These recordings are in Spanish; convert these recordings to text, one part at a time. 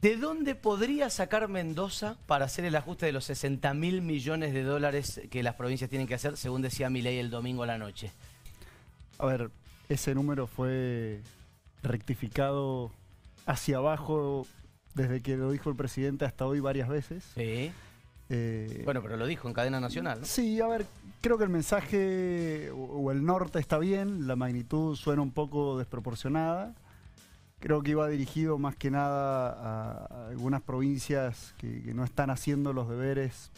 ¿De dónde podría sacar Mendoza para hacer el ajuste de los 60 mil millones de dólares que las provincias tienen que hacer, según decía Milei el domingo a la noche? A ver, ese número fue rectificado hacia abajo desde que lo dijo el presidente hasta hoy varias veces. Sí. Eh, Bueno, pero lo dijo en cadena nacional, ¿no? Sí, a ver, creo que el mensaje o o el norte está bien, la magnitud suena un poco desproporcionada. Creo que iba dirigido más que nada a, a algunas provincias que, que no están haciendo los deberes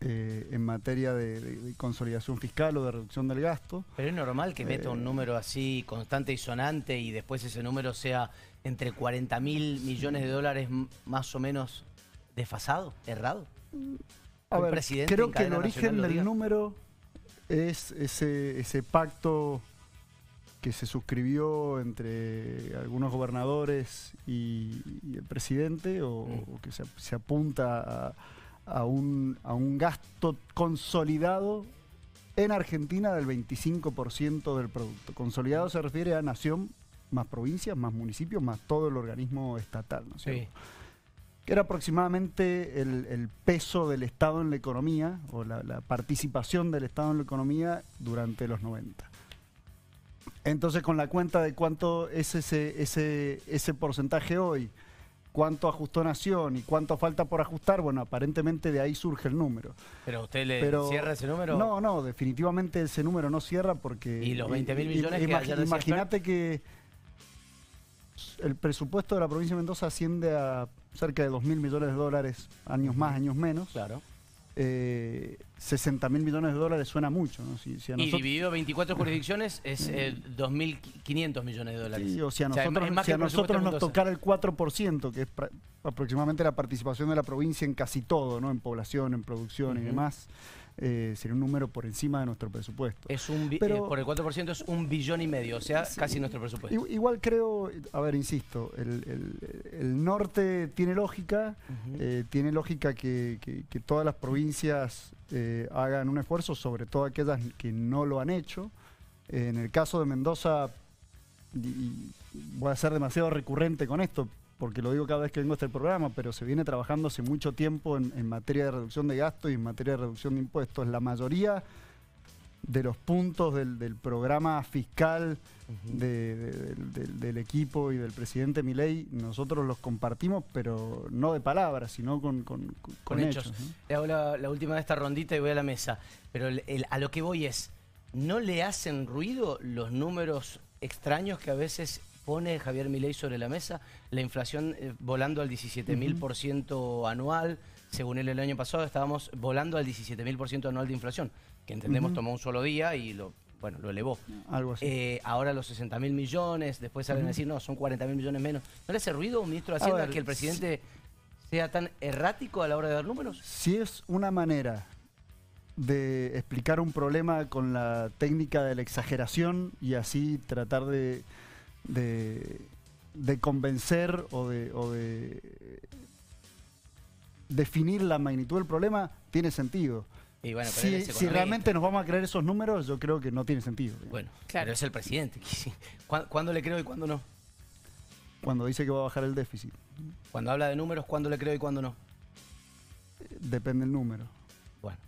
eh, en materia de, de- de consolidación fiscal o de reducción del gasto. Pero es normal que meta un Eh. número así constante y sonante y después ese número sea entre 40 mil millones de dólares más o menos desfasado, errado. A ver, creo que el origen del número es ese, ese pacto que se suscribió entre algunos gobernadores y, y el presidente, o, Mm. o que se, se apunta a, a un, a un gasto consolidado en Argentina del 25% del producto. Consolidado se refiere a nación más provincias, más municipios, más todo el organismo estatal, ¿no es cierto? que era aproximadamente el, el peso del Estado en la economía o la, la participación del Estado en la economía durante los 90. Entonces, con la cuenta de cuánto es ese, ese, ese porcentaje hoy, cuánto ajustó Nación y cuánto falta por ajustar, bueno, aparentemente de ahí surge el número. Pero usted le Pero cierra ese número. No, no, definitivamente ese número no cierra porque... ¿Y los 20.000 i- i- millones que ayer decía Imagínate que el presupuesto de la provincia de Mendoza asciende a cerca de 2.000 millones de dólares, años más, años menos. Claro. Eh, 60 mil millones de dólares suena mucho, ¿no? Si, si a Y dividido 24 jurisdicciones es eh, 2.500 millones de dólares. Sí, o si a O sea, nosotros, si a nosotros nos tocara el 4%, que es aproximadamente la participación de la provincia en casi todo, ¿no? En población, en producción y demás, eh, sería un número por encima de nuestro presupuesto. Es un bi- Pero- eh, por el 4% es un billón y medio, o sea, casi nuestro presupuesto. Igual creo, a ver, insisto, el, el- el norte tiene lógica, eh, tiene lógica que, que- que todas las provincias eh, hagan un esfuerzo, sobre todo aquellas que no lo han hecho. Eh, en el caso de Mendoza, y voy a ser demasiado recurrente con esto, porque lo digo cada vez que vengo a este programa, pero se viene trabajando hace mucho tiempo en, en materia de reducción de gastos y en materia de reducción de impuestos. La mayoría de los puntos del, del programa fiscal Ujú. de- de- del- equipo y del presidente Milei, nosotros los compartimos, pero no de palabras, sino con, con, con- Con con hechos. hechos. ¿no? Le hago la, la última de esta rondita y voy a la mesa. Pero el- el- a lo que voy es, ¿no le hacen ruido los números extraños que a veces pone Javier Milei sobre la mesa? La inflación eh, volando al 17.000% anual. Según él el año pasado estábamos volando al 17.000% anual de inflación, que entendemos tomó un solo día y lo, bueno, lo elevó. Algo así. Eh, ahora los 60 mil millones, después salen a decir, no, son 40 mil millones menos. ¿No le hace ruido ministro de Hacienda ver, que el presidente sea tan errático a la hora de dar números? Si es una manera de explicar un problema con la técnica de la exageración y así tratar de, de, de convencer o de, o de definir la magnitud del problema, tiene sentido. Y bueno, pero él Si, es si economista. realmente nos vamos a creer esos números, yo creo que no tiene sentido. Bueno, Claro. pero es el presidente. ¿Cuándo, cuándo le creo y cuándo no? Cuando dice que va a bajar el déficit, Cuando habla de números, ¿cuándo le creo y cuándo no? depende el número. Bueno,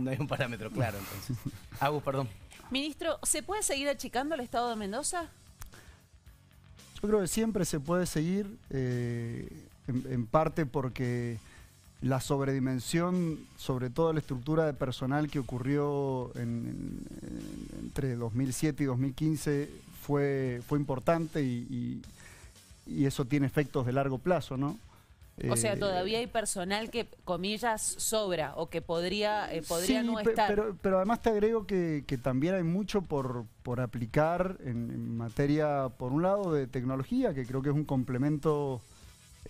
no hay un parámetro claro entonces. Agus, perdón. Ministro, ¿se puede seguir achicando el estado de Mendoza? Yo creo que siempre se puede seguir, eh, en, parte porque la sobredimensión, sobre todo la estructura de personal que ocurrió en- en- entre 2007 y 2015 fue, fue importante y eso tiene efectos de largo plazo, ¿no? O sea, Eh, todavía hay personal que, comillas, sobra o que podría, eh, podría Sí, no estar. Pero, pero además te agrego que, que también hay mucho por, por aplicar en, en materia, por un lado, de tecnología, que creo que es un complemento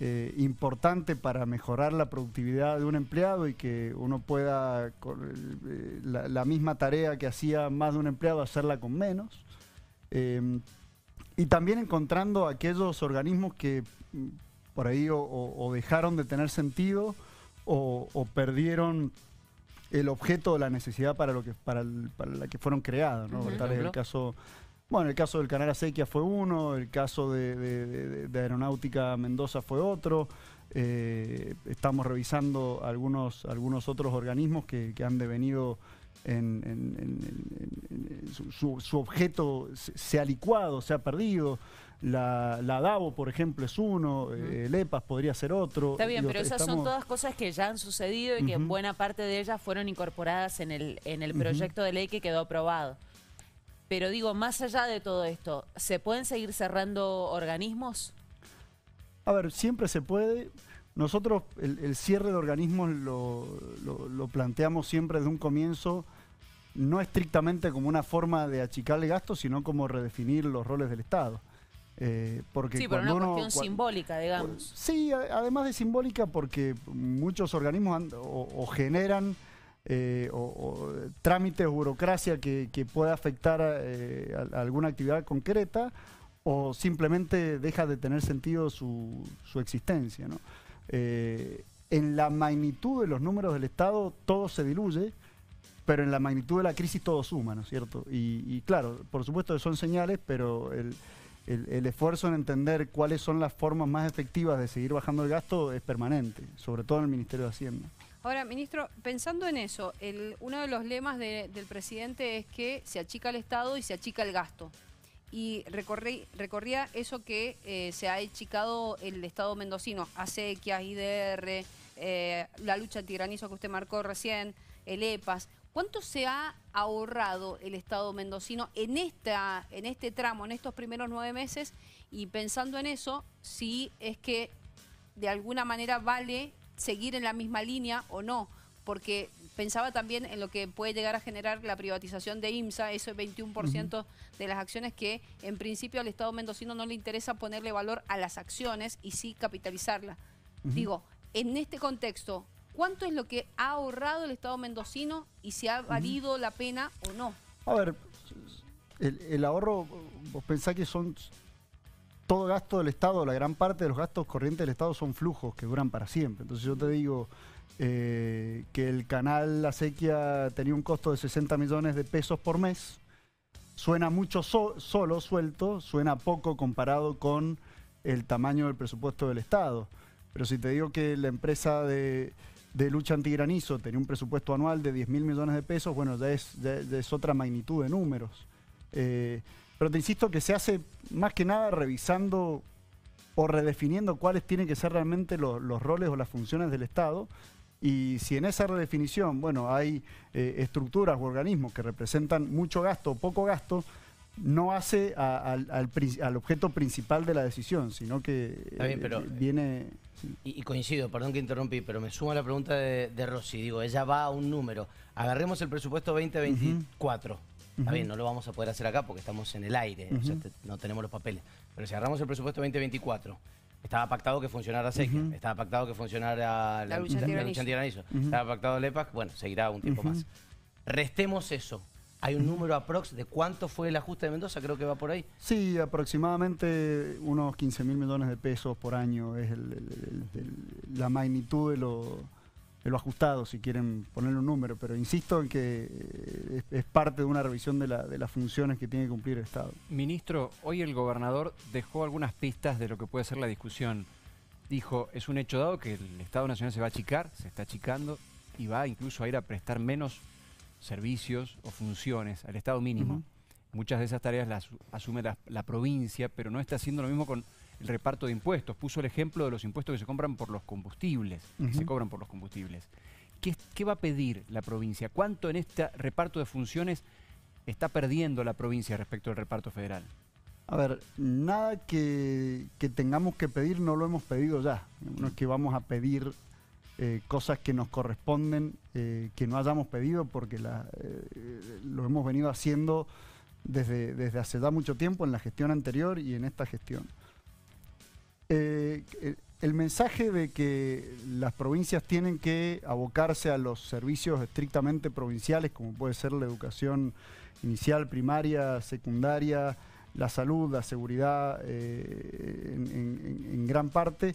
eh, importante para mejorar la productividad de un empleado y que uno pueda, con eh, la, la misma tarea que hacía más de un empleado, hacerla con menos. Eh, y también encontrando aquellos organismos que por ahí o, o- dejaron de tener sentido o, o perdieron el objeto o la necesidad para lo que para, el- para la que fueron creados, ¿no? Tal es el caso Bueno, el caso del Canal Acequia fue uno, el caso de, de Aeronáutica Mendoza fue otro. Eh, estamos revisando algunos, algunos otros organismos que, han devenido en, su, objeto se, ha licuado, se ha perdido. La, DAVO, por ejemplo, es uno, eh, el EPAS podría ser otro. Está bien, pero esas son todas cosas que ya han sucedido y que buena parte de ellas fueron incorporadas en el, en el proyecto de ley que quedó aprobado. Pero digo, más allá de todo esto, ¿se pueden seguir cerrando organismos? A ver, siempre se puede. Nosotros el, cierre de organismos lo, planteamos siempre desde un comienzo, no estrictamente como una forma de achicar el gasto, sino como redefinir los roles del Estado. Eh, porque sí, por una cuestión simbólica, digamos. Sí, además de simbólica, porque muchos organismos o, generan eh, o, trámites o burocracia que, pueda afectar eh, a, alguna actividad concreta o simplemente deja de tener sentido su, su existencia. ¿no? Eh, en la magnitud de los números del Estado todo se diluye, pero en la magnitud de la crisis todo suma, ¿no es cierto? Y, claro, por supuesto que son señales, pero el, esfuerzo en entender cuáles son las formas más efectivas de seguir bajando el gasto es permanente, sobre todo en el Ministerio de Hacienda. Ahora, ministro, pensando en eso, uno de los lemas del presidente es que se achica el Estado y se achica el gasto y recorrí, recorría eso que eh, se ha achicado el Estado mendocino, acequias, IDR, eh, la lucha antigranizo que usted marcó recién, el EPAS. ¿Cuánto se ha ahorrado el Estado mendocino en, esta, en este tramo, en estos primeros nueve meses? Y pensando en eso, si es que de alguna manera vale seguir en la misma línea o no, porque pensaba también en lo que puede llegar a generar la privatización de IMSA, ese 21% de las acciones que en principio al Estado mendocino no le interesa ponerle valor a las acciones y sí capitalizarla. Digo, en este contexto, ¿cuánto es lo que ha ahorrado el Estado mendocino y si ha valido la pena o no? A ver, el, ahorro, vos pensás que son todo gasto del Estado, la gran parte de los gastos corrientes del Estado son flujos que duran para siempre. Entonces yo te digo, eh, que el canal La Sequia tenía un costo de 60 millones de pesos por mes. Suena mucho solo, suelto, suena poco comparado con el tamaño del presupuesto del Estado. Pero si te digo que la empresa de, lucha antigranizo tenía un presupuesto anual de 10 mil millones de pesos, bueno, ya es, otra magnitud de números. Eh, pero te insisto que se hace más que nada revisando o redefiniendo cuáles tienen que ser realmente los roles o las funciones del Estado y si en esa redefinición, bueno, hay eh, estructuras u organismos que representan mucho gasto o poco gasto, no hace al, objeto principal de la decisión, sino que eh, viene... Y, coincido, perdón que interrumpí, pero me suma la pregunta de, Rossi. Digo, ella va a un número. Agarremos el presupuesto 2024. Está bien, no lo vamos a poder hacer acá porque estamos en el aire, no tenemos los papeles. Pero si agarramos el presupuesto 2024 estaba pactado que funcionara SEC, estaba pactado que funcionara la, lucha antigranizo, estaba pactado el EPAC, bueno, seguirá un tiempo más. Restemos eso. ¿Hay un número aprox de cuánto fue el ajuste de Mendoza? Creo que va por ahí. Sí, aproximadamente unos 15 mil millones de pesos por año es la magnitud de lo de lo ajustado, si quieren ponerle un número, pero insisto en que eh, es, parte de una revisión de, las funciones que tiene que cumplir el Estado. Ministro, hoy el gobernador dejó algunas pistas de lo que puede ser la discusión. Dijo, es un hecho dado que el Estado Nacional se va a achicar, se está achicando, y va incluso a ir a prestar menos servicios o funciones al Estado mínimo. Muchas de esas tareas las asume la provincia, pero no está haciendo lo mismo con el reparto de impuestos. Puso el ejemplo de los impuestos que se compran por los combustibles, que se cobran por los combustibles. ¿Qué, va a pedir la provincia? ¿Cuánto en este reparto de funciones está perdiendo la provincia respecto al reparto federal? A ver, nada que, tengamos que pedir no lo hemos pedido ya. No es que vamos a pedir eh, cosas que nos corresponden, eh, que no hayamos pedido, porque eh, lo hemos venido haciendo desde, desde hace ya mucho tiempo en la gestión anterior y en esta gestión. Eh, el mensaje de que las provincias tienen que abocarse a los servicios estrictamente provinciales, como puede ser la educación inicial, primaria, secundaria, la salud, la seguridad, eh, en, gran parte,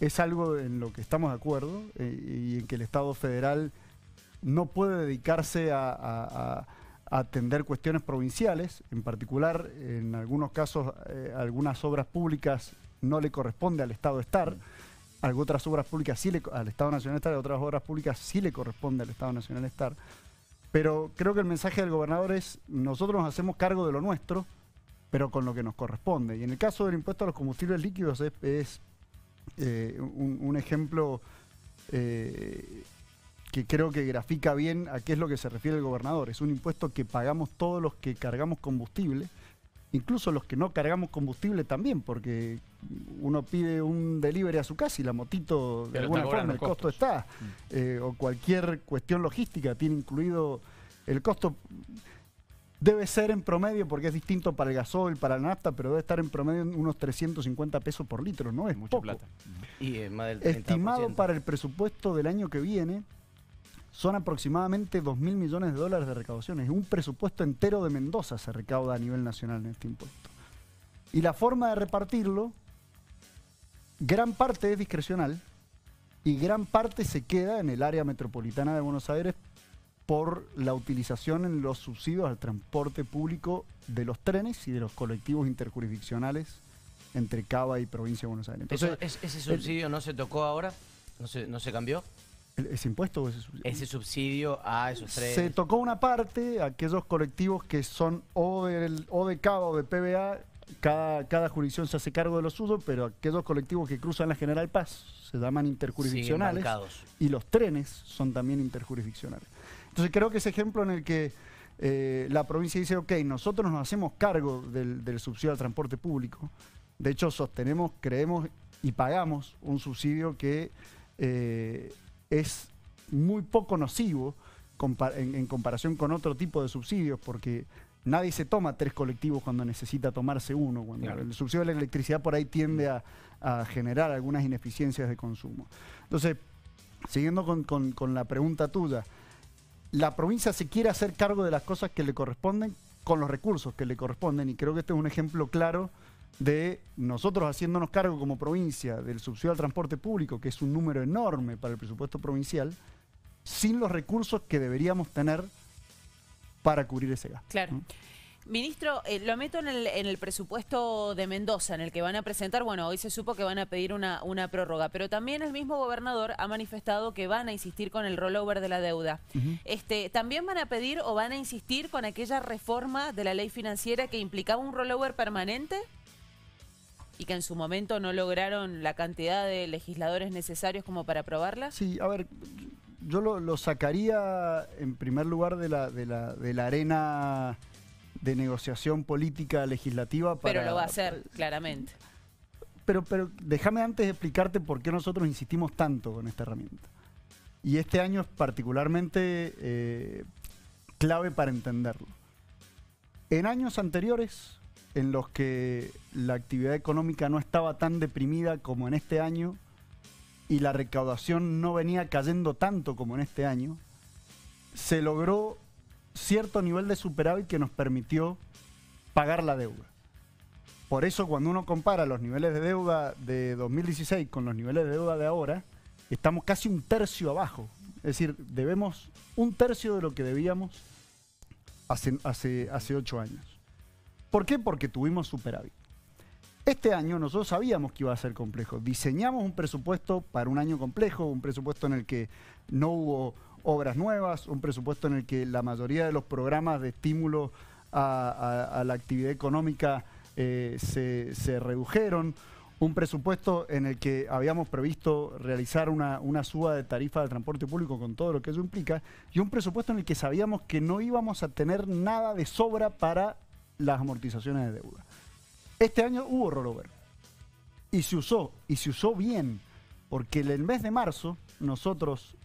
es algo en lo que estamos de acuerdo eh, y en que el Estado federal no puede dedicarse a, atender cuestiones provinciales, en particular, en algunos casos, algunas obras públicas no le corresponde al Estado estar, algunas otras obras públicas sí le, al Estado Nacional estar, otras obras públicas sí le corresponde al Estado Nacional estar. Pero creo que el mensaje del gobernador es, nosotros nos hacemos cargo de lo nuestro, pero con lo que nos corresponde. Y en el caso del impuesto a los combustibles líquidos es, eh, un, ejemplo eh, que creo que grafica bien a qué es lo que se refiere el gobernador. Es un impuesto que pagamos todos los que cargamos combustible, incluso los que no cargamos combustible también, porque uno pide un delivery a su casa y la motito de alguna forma el costo está, mm. eh, o cualquier cuestión logística tiene incluido el costo. Debe ser en promedio, porque es distinto para el gasoil, para la nafta, pero debe estar en promedio en unos 350 pesos por litro, ¿no? Es mucho plata. Y eh, más del Estimado para el presupuesto del año que viene, son aproximadamente 2 mil millones de dólares de recaudaciones. Un presupuesto entero de Mendoza se recauda a nivel nacional en este impuesto. Y la forma de repartirlo, gran parte es discrecional y gran parte se queda en el área metropolitana de Buenos Aires por la utilización en los subsidios al transporte público de los trenes y de los colectivos interjurisdiccionales entre Cava y Provincia de Buenos Aires. ¿Ese subsidio no se tocó ahora? ¿No se, no se cambió? ¿Ese impuesto o ese subsidio? Ese subsidio a esos tres. Se tocó una parte, aquellos colectivos que son o, del, o de CABA o de PBA, cada, cada jurisdicción se hace cargo de los suyos, pero aquellos colectivos que cruzan la General Paz se llaman interjurisdiccionales. Y los trenes son también interjurisdiccionales. Entonces creo que ese ejemplo en el que eh, la provincia dice, ok, nosotros nos hacemos cargo del, subsidio al transporte público. De hecho, sostenemos, creemos y pagamos un subsidio que... Eh, es muy poco nocivo en, comparación con otro tipo de subsidios, porque nadie se toma tres colectivos cuando necesita tomarse uno. Cuando El subsidio de la electricidad por ahí tiende a, generar algunas ineficiencias de consumo. Entonces, siguiendo con, la pregunta tuya, la provincia se quiere hacer cargo de las cosas que le corresponden con los recursos que le corresponden y creo que este es un ejemplo claro de nosotros haciéndonos cargo como provincia del subsidio al transporte público, que es un número enorme para el presupuesto provincial, sin los recursos que deberíamos tener para cubrir ese gasto. Claro. Ministro, eh, lo meto en el, en el, presupuesto de Mendoza, en el que van a presentar, bueno, hoy se supo que van a pedir una, una prórroga, pero también el mismo gobernador ha manifestado que van a insistir con el rollover de la deuda. este, ¿También van a pedir o van a insistir con aquella reforma de la ley financiera que implicaba un rollover permanente? Y que en su momento no lograron la cantidad de legisladores necesarios como para aprobarla? Sí, a ver, yo lo, sacaría en primer lugar de la, de la, de la arena de negociación política legislativa. Para, pero lo va a hacer, claramente. Pero, pero déjame antes explicarte por qué nosotros insistimos tanto con esta herramienta. Y este año es particularmente eh, clave para entenderlo. En años anteriores, en los que la actividad económica no estaba tan deprimida como en este año y la recaudación no venía cayendo tanto como en este año, se logró cierto nivel de superávit que nos permitió pagar la deuda. Por eso cuando uno compara los niveles de deuda de 2016 con los niveles de deuda de ahora, estamos casi un tercio abajo. Es decir, debemos un tercio de lo que debíamos hace, hace, hace ocho años. ¿Por qué? Porque tuvimos superávit. Este año nosotros sabíamos que iba a ser complejo. Diseñamos un presupuesto para un año complejo, un presupuesto en el que no hubo obras nuevas, un presupuesto en el que la mayoría de los programas de estímulo a, la actividad económica eh, se, redujeron, un presupuesto en el que habíamos previsto realizar una, una suba de tarifa de transporte público con todo lo que eso implica, y un presupuesto en el que sabíamos que no íbamos a tener nada de sobra para las amortizaciones de deuda. Este año hubo rollover y se usó, y se usó bien, porque en el mes de marzo nosotros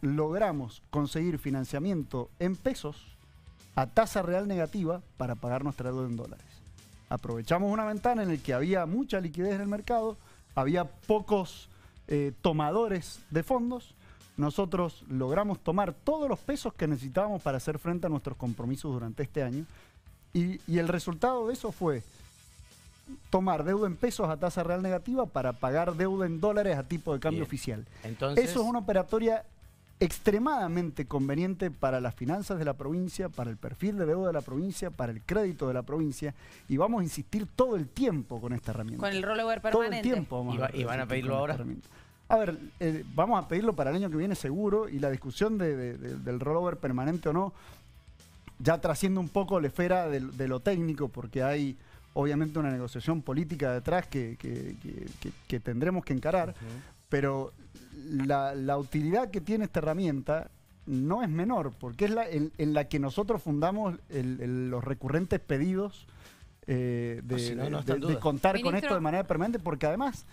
logramos conseguir financiamiento en pesos a tasa real negativa para pagar nuestra deuda en dólares. Aprovechamos una ventana en la que había mucha liquidez en el mercado, había pocos eh, tomadores de fondos. Nosotros logramos tomar todos los pesos que necesitábamos para hacer frente a nuestros compromisos durante este año y, el resultado de eso fue tomar deuda en pesos a tasa real negativa para pagar deuda en dólares a tipo de cambio oficial. Entonces, eso es una operatoria extremadamente conveniente para las finanzas de la provincia, para el perfil de deuda de la provincia, para el crédito de la provincia y vamos a insistir todo el tiempo con esta herramienta. Con el rollover Todo el permanente. tiempo vamos ¿Y va- y van a insistir pedirlo ahora? A ver, eh, vamos a pedirlo para el año que viene seguro y la discusión de- de- de- del rollover permanente o no ya trasciende un poco la esfera de, lo técnico porque hay obviamente una negociación política detrás que, que- que- que- que tendremos que encarar, pero la, la utilidad que tiene esta herramienta no es menor, porque es la en, en la que nosotros fundamos el- el- los recurrentes pedidos eh, de, Ah, si no, no de- está en de duda. contar con esto de manera permanente, porque además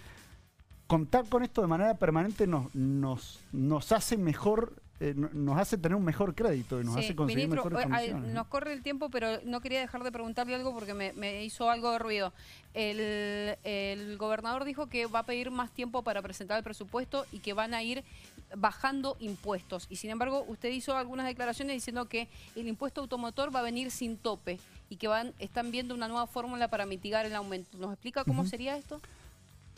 contar con esto de manera permanente nos, nos, nos hace mejor, eh, no- nos hace tener un mejor crédito y nos Sí, hace conseguir ministro, mejores eh, condiciones. ¿no? nos corre el tiempo, pero no quería dejar de preguntarle algo porque me, me hizo algo de ruido. El, el gobernador dijo que va a pedir más tiempo para presentar el presupuesto y que van a ir bajando impuestos. Y sin embargo, usted hizo algunas declaraciones diciendo que el impuesto automotor va a venir sin tope y que van están viendo una nueva fórmula para mitigar el aumento. ¿Nos explica cómo sería esto?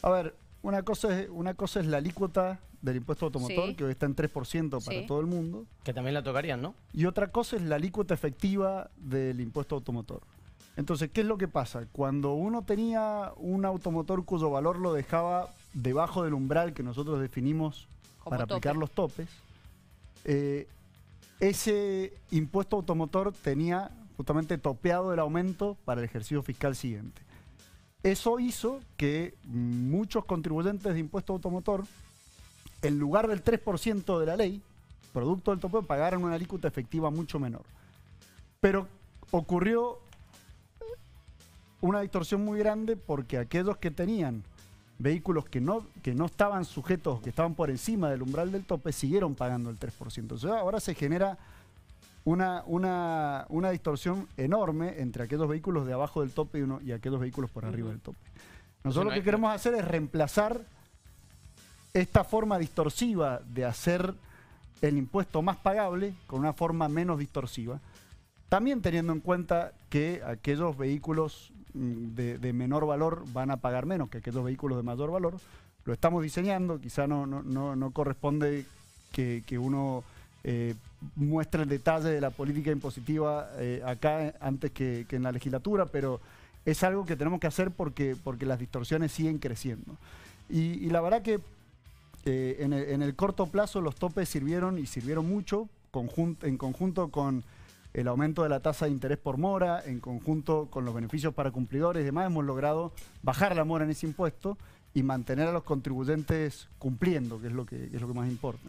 A ver, una cosa es, una cosa es la alícuota del impuesto automotor, Sí. que hoy está en 3% para Sí. todo el mundo, Que también la tocarían, ¿no? y otra cosa es la alícuota efectiva del impuesto automotor. Entonces, ¿qué es lo que pasa? Cuando uno tenía un automotor cuyo valor lo dejaba debajo del umbral que nosotros definimos Como para tope. aplicar los topes, eh, ese impuesto automotor tenía justamente topeado el aumento para el ejercicio fiscal siguiente. Eso hizo que muchos contribuyentes de impuesto automotor, en lugar del 3% de la ley, producto del tope, pagaran una alícuota efectiva mucho menor. Pero ocurrió una distorsión muy grande porque aquellos que tenían vehículos que no, que no estaban sujetos, que estaban por encima del umbral del tope, siguieron pagando el 3%. O sea, ahora se genera una, una, una distorsión enorme entre aquellos vehículos de abajo del tope y, uno, y aquellos vehículos por arriba del tope. no Nosotros lo que queremos hacer es reemplazar esta forma distorsiva de hacer el impuesto más pagable con una forma menos distorsiva. También teniendo en cuenta que aquellos vehículos mm, de, de menor valor van a pagar menos que aquellos vehículos de mayor valor. Lo estamos diseñando, quizá no, no, no, no corresponde que, que uno eh, muestre el detalle de la política impositiva eh, acá antes que, en la legislatura, pero es algo que tenemos que hacer porque, porque las distorsiones siguen creciendo. Y, la verdad que eh, en, el, corto plazo los topes sirvieron y sirvieron mucho en conjunto con el aumento de la tasa de interés por mora, en conjunto con los beneficios para cumplidores y demás, hemos logrado bajar la mora en ese impuesto y mantener a los contribuyentes cumpliendo, que es lo que, es lo que más importa.